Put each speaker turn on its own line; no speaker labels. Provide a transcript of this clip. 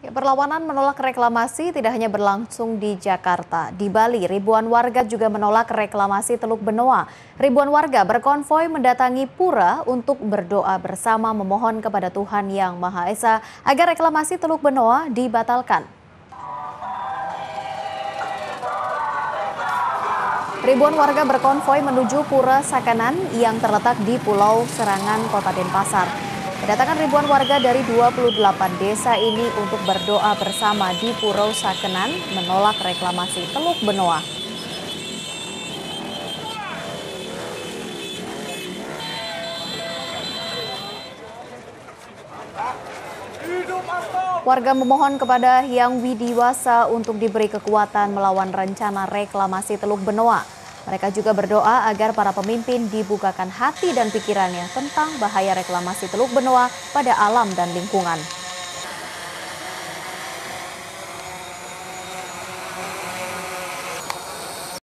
Ya, perlawanan menolak reklamasi tidak hanya berlangsung di Jakarta. Di Bali, ribuan warga juga menolak reklamasi Teluk Benoa. Ribuan warga berkonvoi mendatangi pura untuk berdoa bersama memohon kepada Tuhan Yang Maha Esa agar reklamasi Teluk Benoa dibatalkan. Ribuan warga berkonvoi menuju Pura Sakanan yang terletak di Pulau Serangan, Kota Denpasar. Kedatangan ribuan warga dari 28 desa ini untuk berdoa bersama di Purau Sakenan menolak reklamasi Teluk Benoa. Warga memohon kepada Hyang Widiwasa untuk diberi kekuatan melawan rencana reklamasi Teluk Benoa. Mereka juga berdoa agar para pemimpin dibukakan hati dan pikirannya tentang bahaya reklamasi Teluk Benoa pada alam dan lingkungan.